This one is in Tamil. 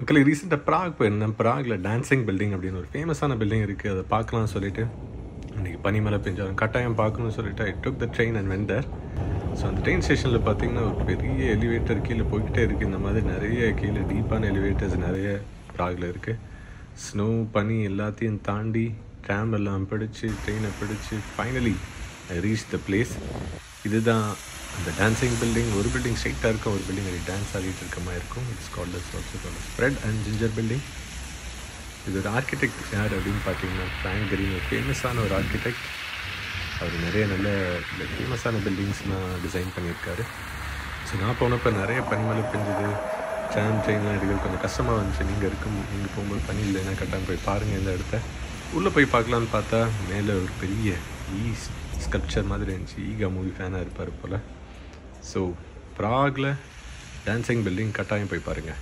மக்களே ரீசெண்டாக ப்ராக் போயிருந்தேன் ப்ராகில் டான்சிங் பில்டிங் அப்படின்னு ஒரு ஃபேமஸான பில்டிங் இருக்குது அதை பார்க்கலாம்னு சொல்லிட்டு இன்றைக்கி பனிமலை பெஞ்சாலும் கட்டாயம் பார்க்கணும்னு சொல்லிட்டு I took the train and went there so அந்த ட்ரெயின் ஸ்டேஷனில் பார்த்தீங்கன்னா ஒரு பெரிய எலிவேட்டர் கீழே போய்கிட்டே இருக்குது இந்த மாதிரி நிறைய கீழே டீப்பான எலிவேட்டர்ஸ் நிறைய ப்ராகில் இருக்குது ஸ்னோ பனி எல்லாத்தையும் தாண்டி ட்ராம் எல்லாம் பிடிச்சி ட்ரெயினை பிடிச்சி finally I reach the place இதுதான் அந்த டான்சிங் பில்டிங் ஒரு பில்டிங் ஸ்ட்ரைட்டாக இருக்கும் ஒரு பில்டிங் அது டான்ஸ் ஆடிட்டு இருக்க மாதிரி இருக்கும். It's called also called Fred and ginger building இது ஒரு ஆர்கிடெக்ட் யார் அப்படின்னு பார்த்தீங்கன்னா ஃப்ராங்க் கிரீன் ஒரு ஃபேமஸான ஒரு ஆர்கிடெக்ட் அவர் நிறைய நல்ல ஃபேமஸான பில்டிங்ஸ்லாம் டிசைன் பண்ணியிருக்காரு. ஸோ நான் போனப்போ நிறைய பனிமலை பெஞ்சது. ட்ராம் ட்ரெயின்லாம் எடுக்கிறது கொஞ்சம் கஷ்டமாக இருந்துச்சு நீங்கள் இருக்கும் நீங்கள் போகும்போது பனி இல்லைன்னா கட்டாமல் போய் பாருங்கள் இந்த இடத்த. உள்ளே போய் பார்க்கலான்னு பார்த்தா மேலே ஒரு பெரிய ஸ்கல்ப்சர் மாதிரி இருந்துச்சு ஈகா மூவி ஃபேனாக இருப்பார் போல் ஸோ ப்ராகில் டான்சிங் பில்டிங் கட்டாயம் போய் பாருங்கள்